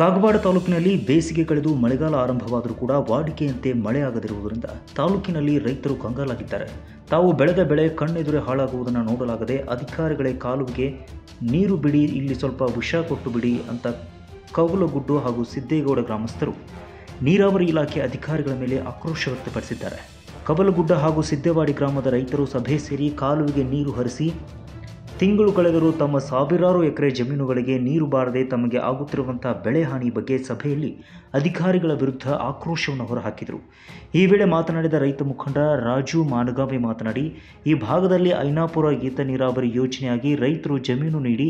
ಕಾಗವಾಡ ತಾಲೂಕಿನಲ್ಲಿ ಬೇಸಿಗೆ ಕಳೆದು ಮಳೆಗಾಲ ಆರಂಭವಾದರೂ ಕೂಡ ವಾಡಿಕೆಯಂತೆ ಮಳೆ ಆಗದಿರುವುದರಿಂದ ತಾಲೂಕಿನಲ್ಲಿ ರೈತರು ಕಂಗಾಲಾಗಿದ್ದಾರೆ. ತಾವು ಬೆಳೆದ ಬೆಳೆ ಕಣ್ಣೆದುರೇ ಹಾಳಾಗುವುದನ್ನು ನೋಡಲಾಗದೆ ಅಧಿಕಾರಿಗಳೇ ಕಾಲುವೆಗೆ ನೀರು ಬಿಡಿ, ಇಲ್ಲಿ ಸ್ವಲ್ಪ ವಿಷ ಕೊಟ್ಟು ಬಿಡಿ ಅಂತ ಕೌಲಗುಡ್ಡು ಹಾಗೂ ಸಿದ್ದೇಗೌಡ ಗ್ರಾಮಸ್ಥರು ನೀರಾವರಿ ಇಲಾಖೆ ಅಧಿಕಾರಿಗಳ ಮೇಲೆ ಆಕ್ರೋಶ ವ್ಯಕ್ತಪಡಿಸಿದ್ದಾರೆ. ಕಬಲಗುಡ್ಡ ಹಾಗೂ ಸಿದ್ದೇವಾಡಿ ಗ್ರಾಮದ ರೈತರು ಸಭೆ ಸೇರಿ ಕಾಲುವಿಗೆ ನೀರು ಹರಿಸಿ ತಿಂಗಳು ಕಳೆದರೂ ತಮ್ಮ ಸಾವಿರಾರು ಎಕರೆ ಜಮೀನುಗಳಿಗೆ ನೀರು ಬಾರದೆ ತಮಗೆ ಆಗುತ್ತಿರುವಂತಹ ಬೆಳೆ ಹಾನಿ ಬಗ್ಗೆ ಸಭೆಯಲ್ಲಿ ಅಧಿಕಾರಿಗಳ ವಿರುದ್ಧ ಆಕ್ರೋಶವನ್ನು ಹೊರಹಾಕಿದರು. ಈ ವೇಳೆ ಮಾತನಾಡಿದ ರೈತ ಮುಖಂಡ ರಾಜು ಮಾನಗಾಮಿ ಮಾತನಾಡಿ, ಈ ಭಾಗದಲ್ಲಿ ಐನಾಪುರ ಗೀತ ನೀರಾವರಿ ಯೋಜನೆಯಾಗಿ ರೈತರು ಜಮೀನು ನೀಡಿ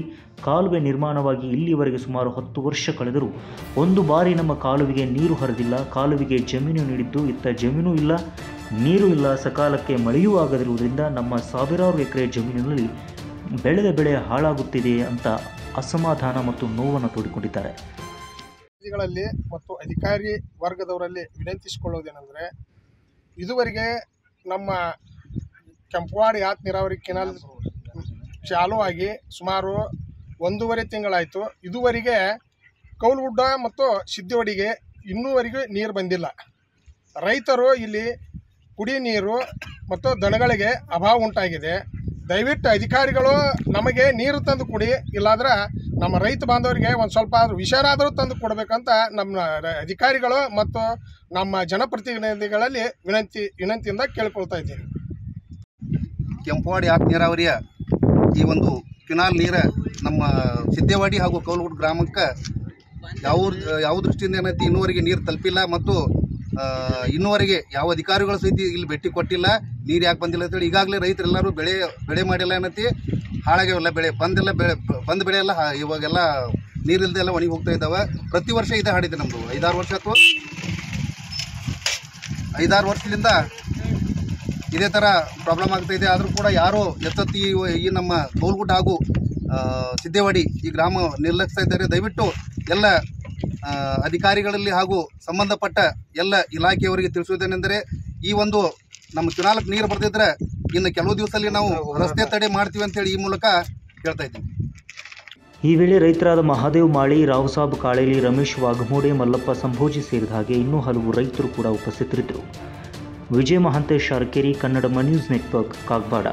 ಕಾಲುವೆ ನಿರ್ಮಾಣವಾಗಿ ಇಲ್ಲಿವರೆಗೆ ಸುಮಾರು ಹತ್ತು ವರ್ಷ ಕಳೆದರೂ ಒಂದು ಬಾರಿ ನಮ್ಮ ಕಾಲುವೆಗೆ ನೀರು ಹರಿದಿಲ್ಲ, ಕಾಲುವೆಗೆ ಜಮೀನು ನೀಡಿದ್ದು ಇತ್ತ ಜಮೀನು ಇಲ್ಲ, ನೀರು ಇಲ್ಲ, ಸಕಾಲಕ್ಕೆ ಮಳೆಯೂ ಆಗದಿರುವುದರಿಂದ ನಮ್ಮ ಸಾವಿರಾರು ಎಕರೆ ಜಮೀನಿನಲ್ಲಿ ಬೆಳೆದ ಬೆಳೆ ಹಾಳಾಗುತ್ತಿದೆ ಅಂತ ಅಸಮಾಧಾನ ಮತ್ತು ನೋವನ್ನು ತೋಡಿಕೊಂಡಿದ್ದಾರೆ. ಮತ್ತು ಅಧಿಕಾರಿ ವರ್ಗದವರಲ್ಲಿ ವಿನಂತಿಸಿಕೊಳ್ಳುವುದೇನೆಂದರೆ ಇದುವರೆಗೆ ನಮ್ಮ ಕೆಂಪವಾಡ ಯಾತ್ ನೀರಾವರಿ ಕೆನಾಲ್ ಚಾಲು ಆಗಿ ಸುಮಾರು ಒಂದೂವರೆ ತಿಂಗಳಾಯಿತು. ಇದುವರೆಗೆ ಕೌಲ್ಗುಡ್ಡ ಮತ್ತು ಸಿದ್ದಿವಡಿಗೆ ಇನ್ನೂವರೆಗೂ ನೀರು ಬಂದಿಲ್ಲ. ರೈತರು ಇಲ್ಲಿ ಕುಡಿ ನೀರು ಮತ್ತು ದನಗಳಿಗೆ ಅಭಾವ ಉಂಟಾಗಿದೆ. ದಯವಿಟ್ಟು ಅಧಿಕಾರಿಗಳು ನಮಗೆ ನೀರು ತಂದು ಕೊಡಿ, ಇಲ್ಲಾಂದ್ರೆ ನಮ್ಮ ರೈತ ಬಾಂಧವರಿಗೆ ಒಂದು ಸ್ವಲ್ಪ ಆದರೂ ವಿಷಾರಾದರೂ ತಂದು ಕೊಡಬೇಕಂತ ನಮ್ಮ ಅಧಿಕಾರಿಗಳು ಮತ್ತು ನಮ್ಮ ಜನಪ್ರತಿನಿಧಿಗಳಲ್ಲಿ ವಿನಂತಿ, ವಿನಂತಿಯಿಂದ ಕೇಳ್ಕೊಳ್ತಾ ಇದ್ದೀನಿ. ಕೆಂಪವಾಡಿ ಆಪ್ ನೀರಾವರಿಯ ಈ ಒಂದು ಕಿನಾಲ್ ನೀರ ನಮ್ಮ ಸಿದ್ದೇವಾಡಿ ಹಾಗೂ ಕೌಲಗುಡ್ ಗ್ರಾಮಕ್ಕೆ ಯಾವ ಯಾವ ದೃಷ್ಟಿಯಿಂದ ಏನೈತಿ ಇನ್ನೂವರೆಗೆ ನೀರು ತಲುಪಿಲ್ಲ ಮತ್ತು ಇನ್ನೂವರೆಗೆ ಯಾವ ಅಧಿಕಾರಿಗಳು ಸಹಿತ ಇಲ್ಲಿ ಭೇಟಿ ಕೊಟ್ಟಿಲ್ಲ, ನೀರು ಯಾಕೆ ಬಂದಿಲ್ಲ ಅಂತೇಳಿ ಈಗಾಗಲೇ ರೈತರೆಲ್ಲರೂ ಬೆಳೆ ಬೆಳೆ ಮಾಡಿಲ್ಲ ಅನ್ನತಿ ಹಾಳಾಗ್ಯಾವೆಲ್ಲ ಬೆಳೆ, ಬಂದೆಲ್ಲ ಬೆಳೆ, ಬಂದ ಬೆಳೆ ಎಲ್ಲ ಇವಾಗೆಲ್ಲ ನೀರಿಲ್ಲದೆ ಎಲ್ಲ ಒಣಗಿ ಹೋಗ್ತಾ ಇದ್ದಾವೆ. ಪ್ರತಿ ವರ್ಷ ಇದೇ ಹಾಡಿದೆ ನಮ್ಮದು ಐದಾರು ವರ್ಷ ಅಥವಾ ಐದಾರು ವರ್ಷದಿಂದ ಇದೇ ಥರ ಪ್ರಾಬ್ಲಮ್ ಆಗ್ತಾ ಇದೆ. ಆದರೂ ಕೂಡ ಯಾರೋ ಎತ್ತತ್ತಿ ಈ- ನಮ್ಮ ತೋಲ್ಗುಡ್ಡ ಹಾಗೂ ಸಿದ್ದೇವಾಡಿ ಈ ಗ್ರಾಮ ನಿರ್ಲಕ್ಷಿಸ್ತಾ ಇದ್ದಾರೆ. ದಯವಿಟ್ಟು ಎಲ್ಲ ಅಧಿಕಾರಿಗಳಲ್ಲಿ ಹಾಗೂ ಸಂಬಂಧಪಟ್ಟ ಎಲ್ಲ ಇಲಾಖೆಯವರಿಗೆ ತಿಳಿಸುವುದೇನೆಂದರೆ, ಈ ಒಂದು ನಮ್ಮ ಚುನಾಲಕ್ಕೆ ನೀರು ಬರ್ತಿದ್ರೆ ಇನ್ನು ಕೆಲವು ದಿವಸದಲ್ಲಿ ನಾವು ರಸ್ತೆ ತಡೆ ಮಾಡ್ತೀವಿ ಅಂತೇಳಿ ಈ ಮೂಲಕ ಹೇಳ್ತಾ ಇದ್ದೀವಿ ಈ ವೇಳೆ ರೈತರಾದ ಮಹಾದೇವ್ ಮಾಳಿ, ರಾವ್ ಸಾಬ್ ಕಾಳೇಲಿ, ರಮೇಶ್ ವಾಘಮೋಡೆ ಮಲ್ಲಪ್ಪ ಸಂಭೋಜಿ ಸೇರಿದ ಹಾಗೆ ಇನ್ನೂ ಹಲವು ರೈತರು ಕೂಡ ಉಪಸ್ಥಿತರಿದ್ದರು. Vijaya Mahantesh Arakeri, Kannada news network, Kagwad.